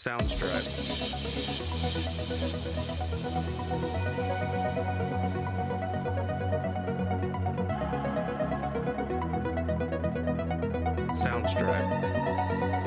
Soundstripe. Soundstripe.